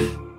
you